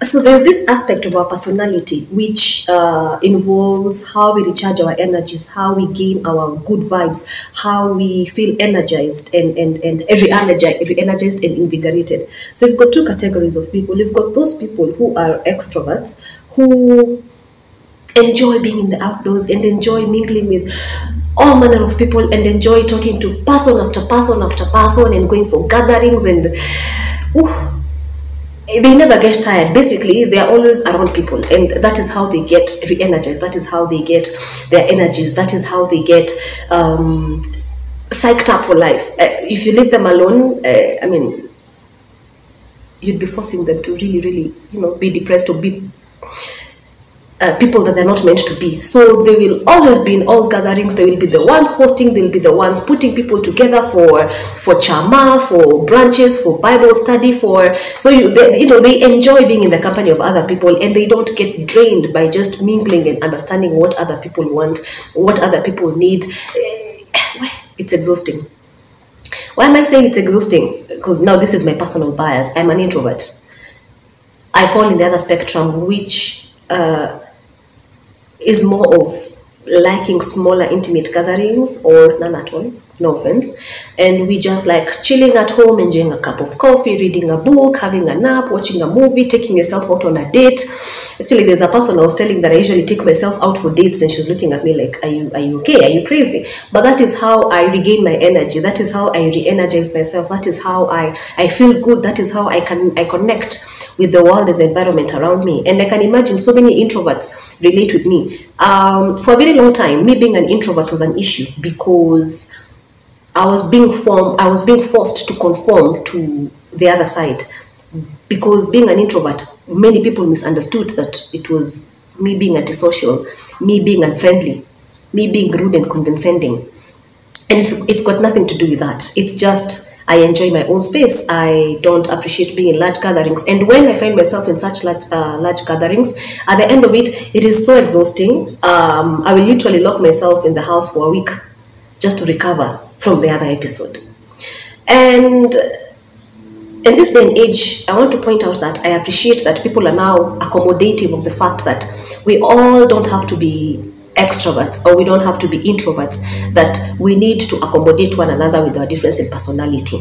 so there's this aspect of our personality which uh, involves how we recharge our energies how we gain our good vibes how we feel energized and and and re-energized, re-energized and invigorated. So you've got two categories of people. You've got those people who are extroverts who enjoy being in the outdoors and enjoy mingling with all manner of people and enjoy talking to person after person after person and going for gatherings and ooh, they never get tired. Basically they are always around people and that is how they get re-energized. That is how they get their energies. That is how they get um, psyched up for life. Uh, if you leave them alone uh, i mean you'd be forcing them to really really you know be depressed or be uh, people that they're not meant to be. So they will always be in all gatherings. They will be the ones hosting. They'll be the ones putting people together for for chama, for branches, for Bible study. For so you they, you know they enjoy being in the company of other people, and they don't get drained by just mingling and understanding what other people want, what other people need. Eh, it's exhausting. Why am I saying it's exhausting? Because now this is my personal bias. I'm an introvert. I fall in the other spectrum, which. Uh, is more of liking smaller intimate gatherings or none at all no offense. And we just like chilling at home enjoying a cup of coffee reading a book having a nap watching a movie taking yourself out on a date. Actually there's a person i was telling that i usually take myself out for dates and she was looking at me like are you are you okay? Are you crazy? But that is how i regain my energy. That is how i re-energize myself. That is how i i feel good. That is how i can i connect with the world and the environment around me. And I can imagine so many introverts relate with me. Um, for a very long time, me being an introvert was an issue because I was being formed, I was being forced to conform to the other side. Because being an introvert, many people misunderstood that it was me being antisocial, me being unfriendly, me being rude and condescending. And it's, it's got nothing to do with that. It's just I enjoy my own space. I don't appreciate being in large gatherings. And when I find myself in such large, uh, large gatherings, at the end of it, it is so exhausting. Um, I will literally lock myself in the house for a week just to recover from the other episode. And in this day and age, I want to point out that I appreciate that people are now accommodative of the fact that we all don't have to be extroverts or we don't have to be introverts that we need to accommodate one another with our difference in personality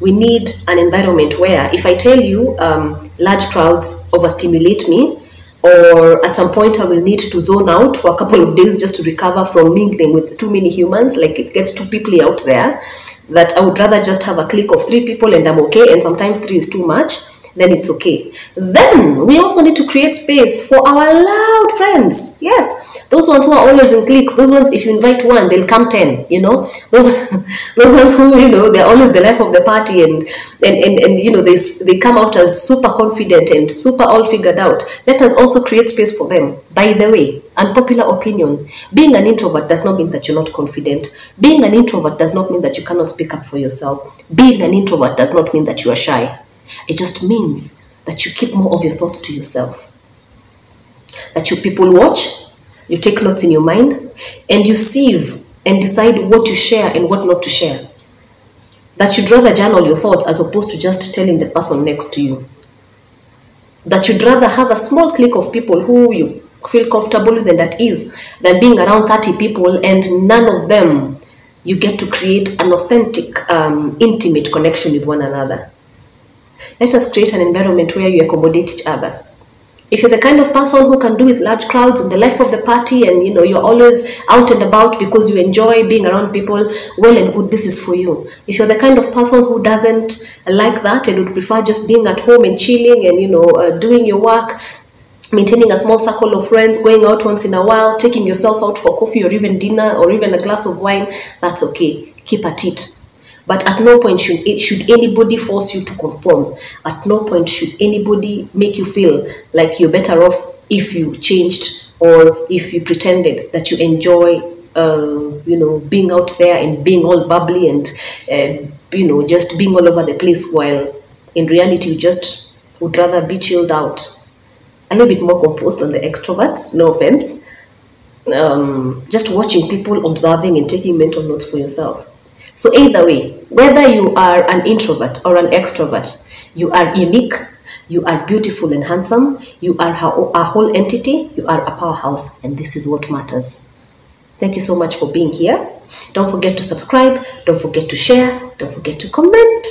we need an environment where if i tell you um, large crowds overstimulate me or at some point i will need to zone out for a couple of days just to recover from mingling with too many humans like it gets too people out there that i would rather just have a clique of three people and i'm okay and sometimes three is too much then it's okay. Then we also need to create space for our loud friends. Yes, those ones who are always in cliques. Those ones, if you invite one, they'll come ten. You know, those those ones who you know they're always the life of the party, and and and, and you know they they come out as super confident and super all figured out. Let us also create space for them. By the way, unpopular opinion: being an introvert does not mean that you're not confident. Being an introvert does not mean that you cannot speak up for yourself. Being an introvert does not mean that you are shy. It just means that you keep more of your thoughts to yourself. That you people watch, you take notes in your mind, and you sieve and decide what to share and what not to share. That you'd rather journal your thoughts as opposed to just telling the person next to you. That you'd rather have a small clique of people who you feel comfortable with and at ease than being around 30 people and none of them you get to create an authentic, um, intimate connection with one another. Let us create an environment where you accommodate each other. If you're the kind of person who can do with large crowds and the life of the party and you know you're always out and about because you enjoy being around people, well and good, this is for you. If you're the kind of person who doesn't like that and would prefer just being at home and chilling and you know uh, doing your work, maintaining a small circle of friends, going out once in a while, taking yourself out for coffee or even dinner or even a glass of wine, that's okay. Keep at it. But at no point should should anybody force you to conform. At no point should anybody make you feel like you're better off if you changed or if you pretended that you enjoy, uh, you know, being out there and being all bubbly and, uh, you know, just being all over the place while in reality you just would rather be chilled out. A little bit more composed than the extroverts, no offense. Um, just watching people observing and taking mental notes for yourself. So either way, whether you are an introvert or an extrovert, you are unique, You are beautiful and handsome. You are a whole entity. You are a powerhouse. And this is what matters. Thank you so much for being here. Don't forget to subscribe. Don't forget to share. Don't forget to comment.